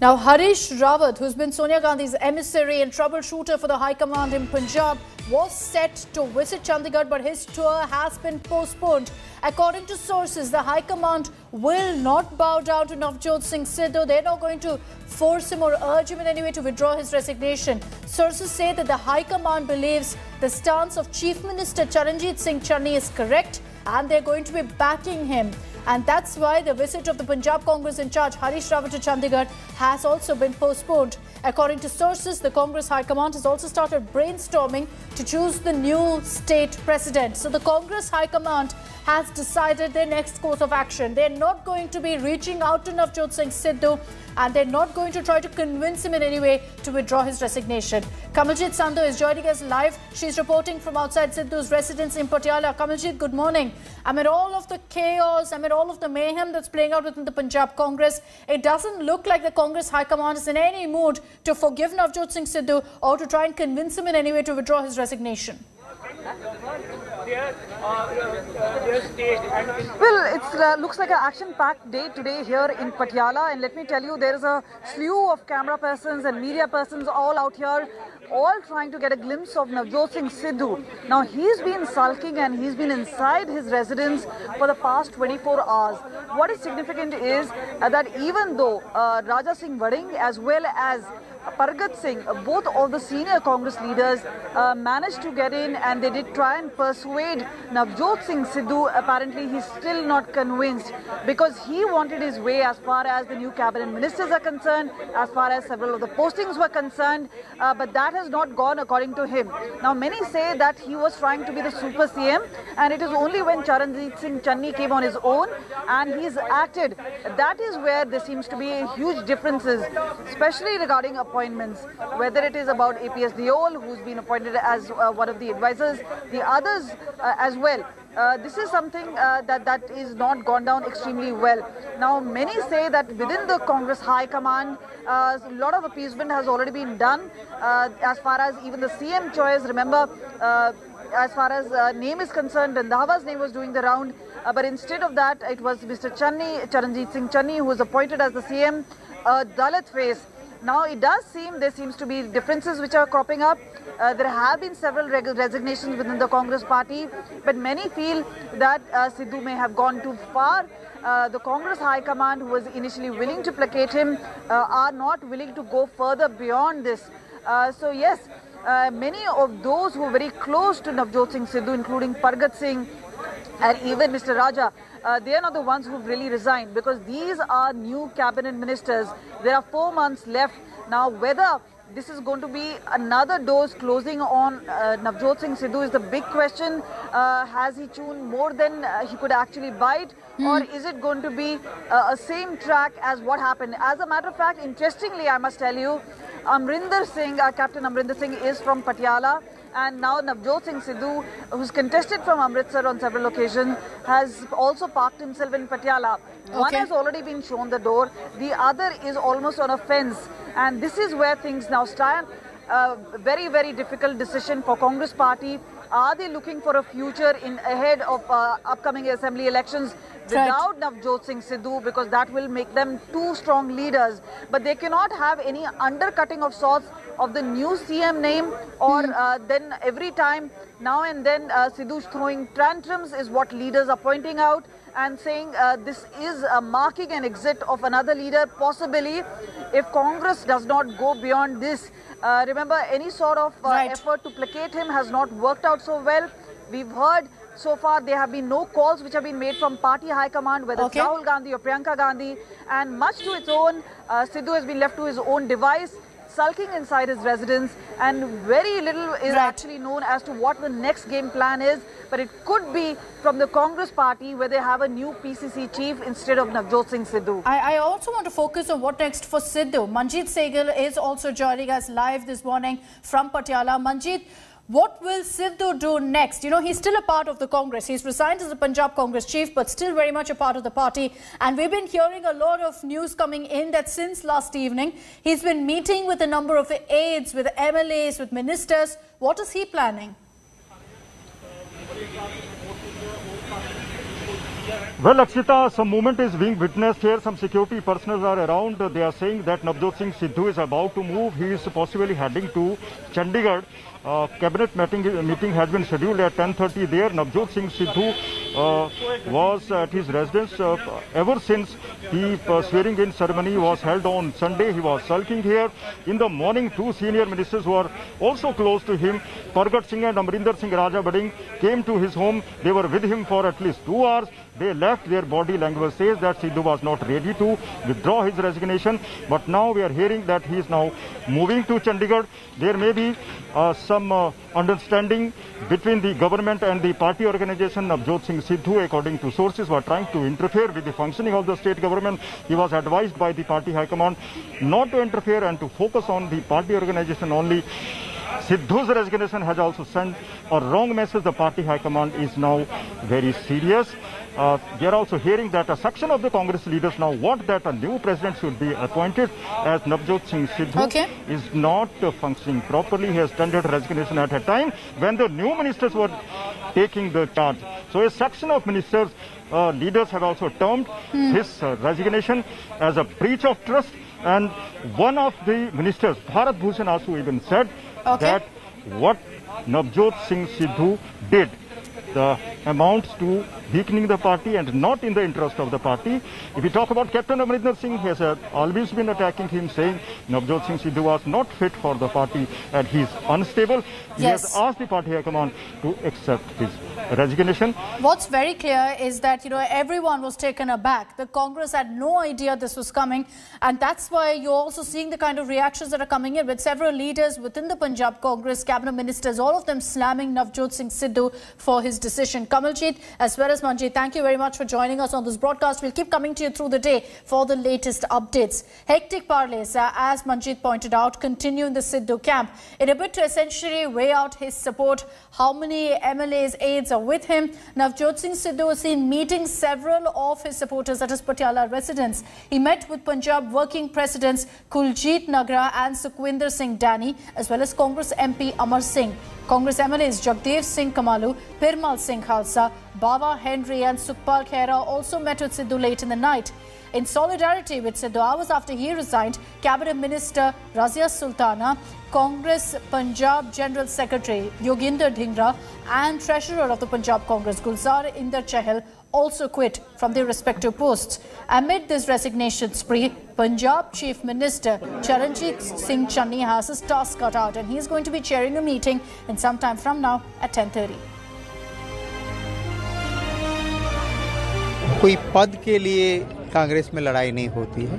Now, Harish Rawat, who's been Sonia Gandhi's emissary and troubleshooter for the High Command in Punjab, was set to visit Chandigarh, but his tour has been postponed. According to sources, the High Command will not bow down to Navjot Singh Sidhu. They're not going to force him or urge him in any way to withdraw his resignation. Sources say that the High Command believes the stance of Chief Minister Charanjit Singh Channi is correct and they're going to be backing him. And that's why the visit of the Punjab Congress in charge, Harish Rawat to Chandigarh, has also been postponed. According to sources, the Congress High Command has also started brainstorming to choose the new state president. So the Congress High Command has decided their next course of action. They're not going to be reaching out to Navjot Singh Sidhu and they're not going to try to convince him in any way to withdraw his resignation. Kamaljit Sandhu is joining us live. She's reporting from outside Sidhu's residence in Patiala. Kamaljit, good morning. Amid all of the chaos, amid all of the mayhem that's playing out within the Punjab Congress, it doesn't look like the Congress High Command is in any mood to forgive Navjot Singh Sidhu or to try and convince him in any way to withdraw his resignation. Well, it uh, looks like an action-packed day today here in Patiala, and let me tell you, there is a slew of camera persons and media persons all out here, all trying to get a glimpse of Navjot Singh Sidhu. Now, he's been sulking and he's been inside his residence for the past 24 hours. What is significant is that even though uh, Raja Singh Warring as well as Pargat Singh, both of the senior Congress leaders uh, managed to get in and they did try and persuade Navjot Singh Sidhu. Apparently, he's still not convinced because he wanted his way as far as the new cabinet ministers are concerned, as far as several of the postings were concerned, uh, but that has not gone according to him. Now, many say that he was trying to be the super CM and it is only when Charanjit Singh Channi came on his own and he's acted. That is where there seems to be huge differences, especially regarding a appointments, whether it is about APS Deol, who's been appointed as uh, one of the advisors, the others uh, as well. Uh, this is something uh, that that is not gone down extremely well. Now, many say that within the Congress High Command, uh, a lot of appeasement has already been done. Uh, as far as even the CM choice, remember, as far as name is concerned, Randhawa's name was doing the round. but instead of that, it was Mr. Channi, Charanjit Singh Channi, who was appointed as the CM, Dalit face. Now it does seem there seems to be differences which are cropping up. Uh, there have been several resignations within the Congress party, but many feel that uh, Sidhu may have gone too far. Uh, the Congress High Command, who was initially willing to placate him, uh, are not willing to go further beyond this. Uh, so yes, uh, many of those who are very close to Navjot Singh Sidhu, including Pargat Singh, and even Mr. Raja, uh, they are not the ones who've really resigned because these are new cabinet ministers. There are four months left. Now, whether this is going to be another dose closing on uh, Navjot Singh Sidhu is the big question. Uh, has he chewed more than uh, he could actually bite? Mm. Or is it going to be uh, a same track as what happened? As a matter of fact, interestingly, I must tell you, Amrinder Singh, our Captain Amrinder Singh is from Patiala and now Navjot Singh Sidhu, who's contested from Amritsar on several occasions, has also parked himself in Patiala. Okay. One has already been shown the door, the other is almost on a fence. And this is where things now stand. A very, very difficult decision for Congress party. Are they looking for a future in ahead of uh, upcoming assembly elections? without right. Navjot Singh Sidhu because that will make them two strong leaders. But they cannot have any undercutting of sorts of the new CM name or mm. uh, then every time now and then uh, Sidhu's throwing tantrums is what leaders are pointing out and saying uh, this is marking an exit of another leader possibly if Congress does not go beyond this. Uh, remember any sort of uh, right. effort to placate him has not worked out so well. We've heard so far, there have been no calls which have been made from party high command, whether okay. it's Rahul Gandhi or Priyanka Gandhi. And much to its own, uh, Sidhu has been left to his own device sulking inside his residence and very little is right. actually known as to what the next game plan is but it could be from the Congress party where they have a new PCC chief instead of Navjot Singh Sidhu. I, I also want to focus on what next for Sidhu. Manjeet Sehgal is also joining us live this morning from Patiala. Manjeet, what will Sidhu do next? You know, he's still a part of the Congress. He's resigned as the Punjab Congress chief, but still very much a part of the party. And we've been hearing a lot of news coming in that since last evening, he's been meeting with a number of aides, with MLAs, with ministers. What is he planning? Well, Akshita, some movement is being witnessed here. Some security personnel are around. They are saying that Navjot Singh Sidhu is about to move. He is possibly heading to Chandigarh. Uh, cabinet meeting, meeting has been scheduled at 10.30 there. Navjot Singh Sidhu uh, was at his residence uh, ever since the uh, swearing in ceremony was held on Sunday. He was sulking here. In the morning, two senior ministers who are also close to him, Pargat Singh and Amrinder Singh Raja Warring, came to his home. They were with him for at least two hours. They left. Their body language says that Sidhu was not ready to withdraw his resignation. But now we are hearing that he is now moving to Chandigarh. There may be uh, some uh, understanding between the government and the party organization Navjot Singh Sidhu, according to sources, were trying to interfere with the functioning of the state government. He was advised by the party high command not to interfere and to focus on the party organization only. Sidhu's resignation has also sent a wrong message. The party high command is now very serious. Uh, they are also hearing that a section of the Congress leaders now want that a new president should be appointed as Navjot Singh Sidhu Okay. is not uh, functioning properly. He has tendered resignation at a time when the new ministers were taking the charge. So a section of ministers, uh, leaders have also termed his uh, resignation as a breach of trust. And one of the ministers, Bharat Bhushan Ashu even said Okay. that what Navjot Singh Sidhu did the amounts to weakening the party and not in the interest of the party. If we talk about Captain Amrinder Singh, he has uh, always been attacking him, saying Navjot Singh Sidhu was not fit for the party and he is unstable. He Yes. has asked the party high command to accept his resignation. What's very clear is that, you know, everyone was taken aback. The Congress had no idea this was coming. And that's why you're also seeing the kind of reactions that are coming in with several leaders within the Punjab Congress, cabinet ministers, all of them slamming Navjot Singh Sidhu for his decision. Kamaljeet, as well as Manjeet, thank you very much for joining us on this broadcast. We'll keep coming to you through the day for the latest updates. Hectic parlays, uh, as Manjeet pointed out, continue in the Sidhu camp in a bid to essentially weigh out his support. How many MLAs, aides are with him? Navjot Singh Sidhu was seen meeting several of his supporters at his Patiala residence. He met with Punjab working presidents Kuljit Nagra and Sukhwinder Singh Dani, as well as Congress MP Amar Singh. Congress MLAs Jagdev Singh Kamalu, Pirmal Singh Khalsa, Bawa Henry and Sukhpal Khaira also met with Sidhu late in the night. In solidarity with Sidhu, hours after he resigned, Cabinet Minister Razia Sultana, Congress Punjab General Secretary Yoginder Dhingra and Treasurer of the Punjab Congress Gulzar Inder Chahal also quit from their respective posts. Amid this resignation spree, Punjab Chief Minister Charanjit Singh Channi has his task cut out and he is going to be chairing a meeting in some time from now at 10.30. कोई पद के लिए कांग्रेस में लड़ाई नहीं होती है।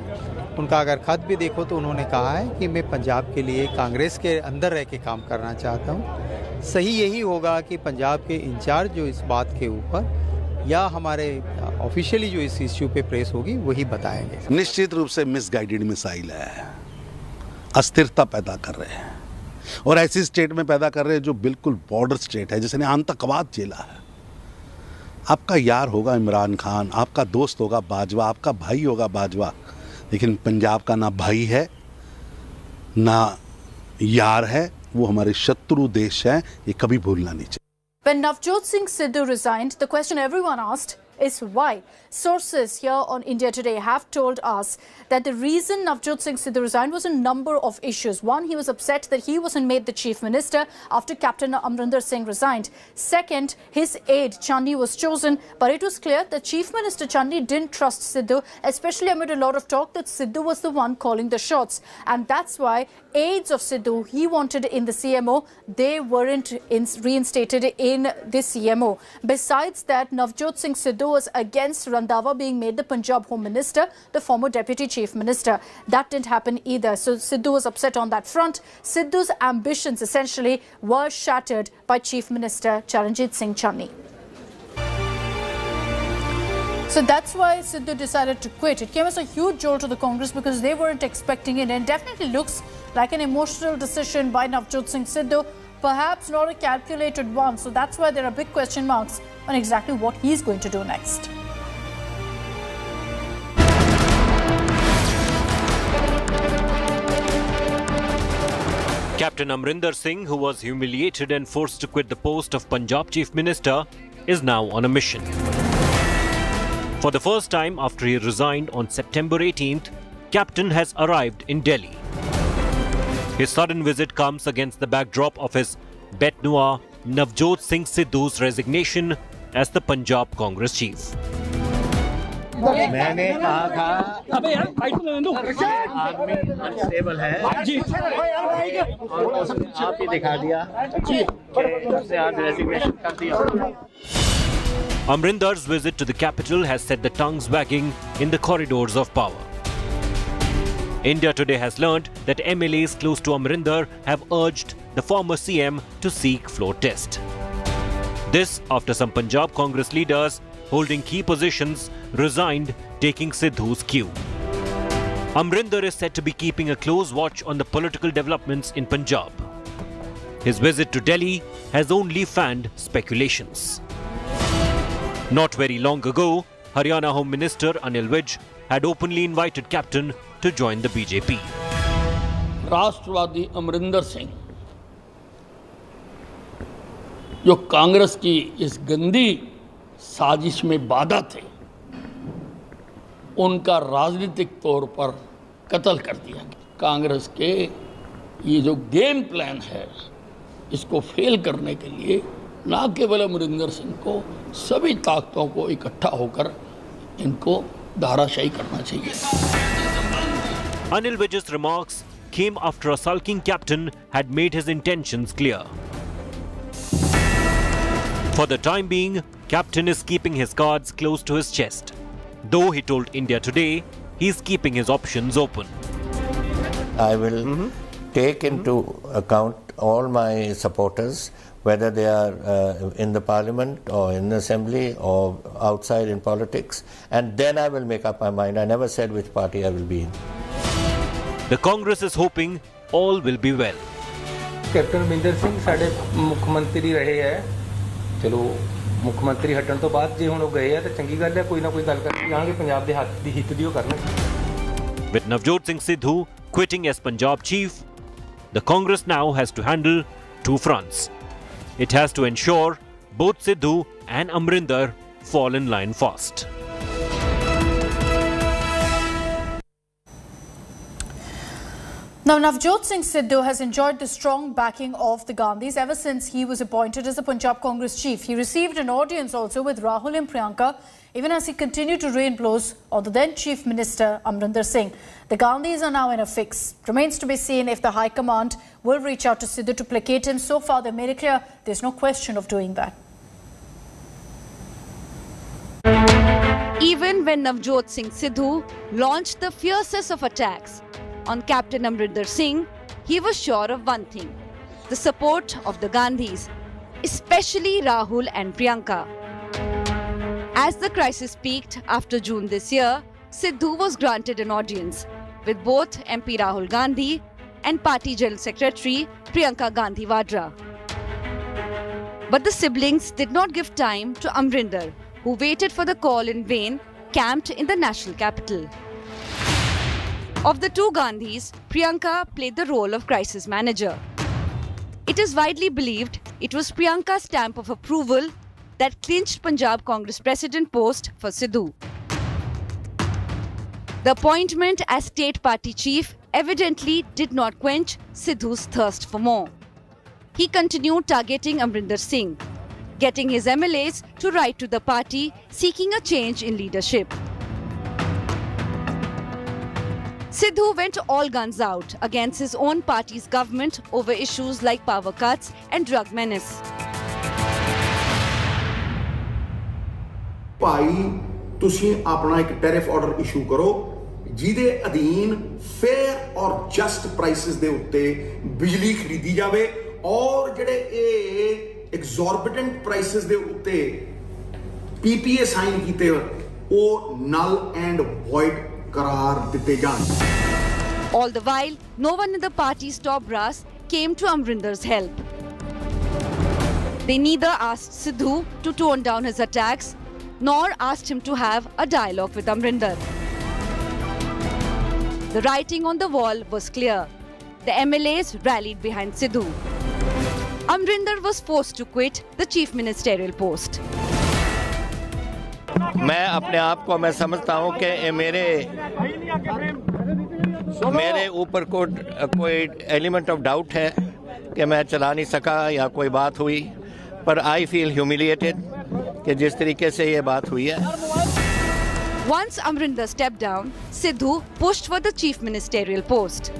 उनका अगर खत भी देखो तो उन्होंने कहा है कि मैं पंजाब के लिए कांग्रेस के अंदर रह के काम करना चाहता हूँ। सही यही होगा कि पंजाब के इंचार्ज जो इस बात के ऊपर या हमारे ऑफिशियली जो इस इश्यू पे प्रेस होगी, वही बताएँगे। निश्चित रूप से मिसगाइडेड मिसाइल है। अस्थिरता पैदा कर रहे हैं। और ऐसी स्टेट में पैदा कर रहे हैं जो बिल्कुल बॉर्डर स्टेट है, जिसने आतंकवाद झेला है। आपका यार होगा इमरान खान आपका दोस्त होगा बाजवा आपका भाई होगा बाजवा लेकिन पंजाब का ना भाई है ना यार है वो हमारे शत्रु देश है ये कभी भूलना नहीं चाहिए। When Navjot Singh Sidhu resigned, the question everyone asked is why. Sources here on India Today have told us that the reason Navjot Singh Sidhu resigned was a number of issues. One, he was upset that he wasn't made the chief minister after Captain Amrinder Singh resigned. Second, his aide Channi was chosen, but it was clear that Chief Minister Channi didn't trust Sidhu, especially amid a lot of talk that Sidhu was the one calling the shots. And that's why aides of Sidhu he wanted in the CMO, they weren't in, reinstated in the CMO. Besides that, Navjot Singh Sidhu was against Randhawa being made the Punjab Home Minister, the former Deputy Chief Minister. That didn't happen either. So Sidhu was upset on that front. Sidhu's ambitions essentially were shattered by Chief Minister Charanjit Singh Channi. So that's why Sidhu decided to quit. It came as a huge jolt to the Congress because they weren't expecting it and definitely looks like an emotional decision by Navjot Singh Sidhu, perhaps not a calculated one. So that's why there are big question marks on exactly what he's going to do next. Captain Amrinder Singh, who was humiliated and forced to quit the post of Punjab Chief Minister, is now on a mission. For the first time after he resigned on September 18th, Captain has arrived in Delhi. His sudden visit comes against the backdrop of his bête noire Navjot Singh Sidhu's resignation as the Punjab Congress chief. मैंने कहा था अबे यार title लेने दो आदमी unstable है? जी। और आप ही दिखा दिया। जी। से आज रेजिग्नेशन कर दिया। Amrinder's visit to the capital has set the tongues wagging in the corridors of power. India Today has learned that MLAs close to Amrinder have urged the former CM to seek floor test. This after some Punjab Congress leaders holding key positions resigned, taking Sidhu's cue. Amrinder is said to be keeping a close watch on the political developments in Punjab. His visit to Delhi has only fanned speculations. Not very long ago, Haryana Home Minister Anil Vij had openly invited Captain to join the BJP. राष्ट्रवादी अमरिंदर सिंह, जो कांग्रेस की इस गंदी साजिश में बाधा थे, उनका राजनीतिक तौर पर कत्ल कर दिया गया कांग्रेस के ये जो गेम प्लान है, इसको फेल करने के लिए ना केवल अमरिंदर सिंह को, सभी ताकतों को इकट्ठा होकर इनको धाराशाही करना चाहिए Anil Vij's remarks came after a sulking captain had made his intentions clear. For the time being, captain is keeping his cards close to his chest. Though he told India Today, he is keeping his options open. I will take into account all my supporters, whether they are uh, in the parliament or in the assembly or outside in politics, and then I will make up my mind. I never said which party I will be in. The Congress is hoping all will be well. Captain Amarinder Singh ਸਾਡੇ ਮੁੱਖ ਮੰਤਰੀ ਰਹੇ ਹੈ ਚਲੋ ਮੁੱਖ ਮੰਤਰੀ ਹਟਣ ਤੋਂ ਬਾਅਦ ਜੇ ਹੁਣ ਉਹ ਗਏ ਆ ਤਾਂ ਚੰਗੀ ਗੱਲ ਹੈ ਕੋਈ ਨਾ ਕੋਈ ਗੱਲ ਕਰਕੇ ਜਾਣਗੇ ਪੰਜਾਬ ਦੇ ਹੱਕ ਦੀ ਹਿੱਤ ਦੀ ਉਹ ਕਰਨਗੇ With Navjot Singh Sidhu quitting as Punjab chief, the Congress now has to handle two fronts. It has to ensure both Sidhu and Amrinder fall in line fast. Now, Navjot Singh Sidhu has enjoyed the strong backing of the Gandhis ever since he was appointed as the Punjab Congress chief. He received an audience also with Rahul and Priyanka, even as he continued to rain blows on the then Chief Minister Amrinder Singh. The Gandhis are now in a fix. Remains to be seen if the High Command will reach out to Sidhu to placate him. So far, they made it clear there's no question of doing that. Even when Navjot Singh Sidhu launched the fiercest of attacks on Captain Amrinder Singh, he was sure of one thing the support of the Gandhis, especially Rahul and Priyanka. As the crisis peaked after June this year, Sidhu was granted an audience with both MP Rahul Gandhi and Party General Secretary Priyanka Gandhi Vadra. But the siblings did not give time to Amrinder, who waited for the call in vain, camped in the national capital. Of the two Gandhis, Priyanka played the role of crisis manager. It is widely believed it was Priyanka's stamp of approval that clinched Punjab Congress president post for Sidhu. The appointment as state party chief evidently did not quench Sidhu's thirst for more. He continued targeting Amrinder Singh, getting his MLAs to write to the party seeking a change in leadership. Sidhu went all guns out against his own party's government over issues like power cuts and drug menace. ਭਾਈ ਤੁਸੀਂ ਆਪਣਾ ਇੱਕ tariff order issue ਕਰੋ ਜਿਹਦੇ ਅਧੀਨ fair ਔਰ just prices ਦੇ ਉੱਤੇ ਬਿਜਲੀ ਖਰੀਦੀ ਜਾਵੇ ਔਰ ਜਿਹੜੇ ਇਹ ਐਗਜ਼ੋਰਬਿਟੈਂਟ ਪ੍ਰਾਈਸਸ ਦੇ ਉੱਤੇ ਪੀਪੀਏ ਸਾਈਨ ਕੀਤੇ ਉਹ null and void All the while, no one in the party's top brass came to Amrinder's help. They neither asked Sidhu to tone down his attacks nor asked him to have a dialogue with Amrinder. The writing on the wall was clear. The MLAs rallied behind Sidhu. Amrinder was forced to quit the chief ministerial post. मैं अपने आप को मैं समझता हूँ कि मेरे मेरे ऊपर को कोई एलिमेंट ऑफ़ डाउट है कि मैं चला नहीं सका या कोई बात हुई पर आई फील ह्यूमिलिएटेड कि जिस तरीके से ये बात हुई है Once Amrinder stepped down, Sidhu pushed for the chief ministerial post.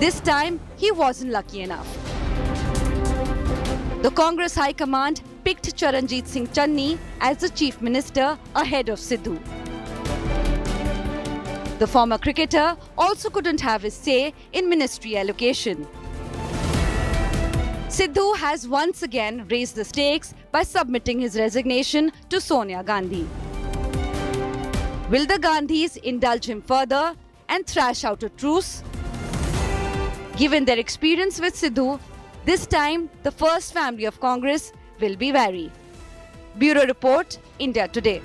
This time, he wasn't lucky enough. The Congress High Command picked Charanjit Singh Channi as the chief minister ahead of Sidhu. The former cricketer also couldn't have his say in ministry allocation. Sidhu has once again raised the stakes by submitting his resignation to Sonia Gandhi. Will the Gandhis indulge him further and thrash out a truce? Given their experience with Sidhu, this time the first family of Congress will be wary. Bureau Report, India Today.